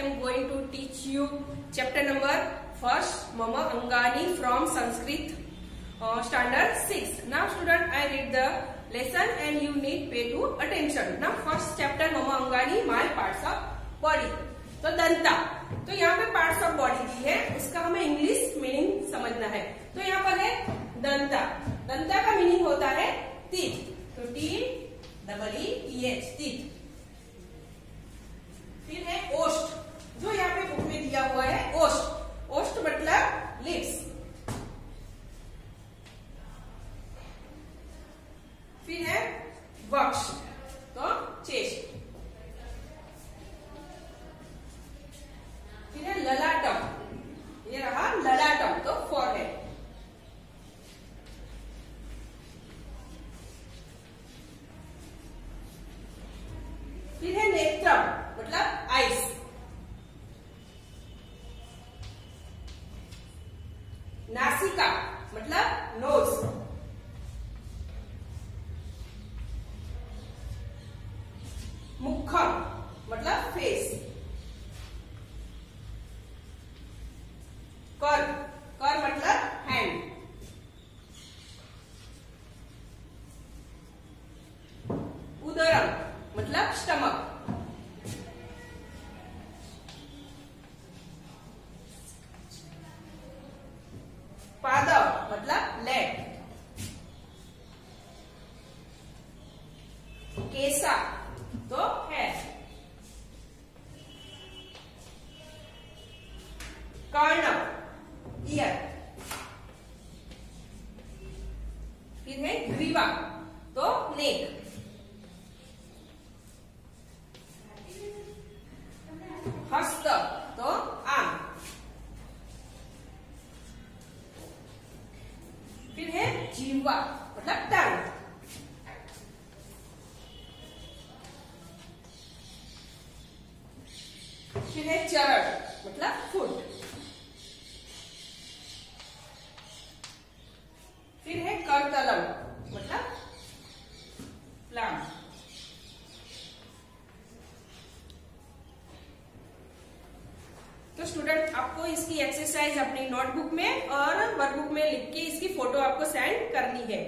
am going to teach you chapter number first, Mama Angani from Sanskrit uh, standard 6. Now student, I read the lesson and you need pay to attention. Now first chapter Mama Angani, my parts of body. तो दंता तो यहाँ पे parts of body दी है उसका हमें English meaning समझना है तो यहाँ पर है दंता दंता का मीनिंग होता है तीत तो टी डबल ई एच तीत है मतलब आइस नासिका मतलब नोज़ मुखम मतलब फेस कर कर मतलब हैंड उदरम मतलब स्टमक कर्ण ईयर फिर है ग्रीवा तो नेक। हस्त तो आम। फिर है जीवा मतलब टंग फिर है चरण मतलब फुट फिर है करतलम मतलब प्लाम तो स्टूडेंट आपको इसकी एक्सरसाइज अपनी नोटबुक में और वर्कबुक में लिख के इसकी फ़ोटो आपको सेंड करनी है।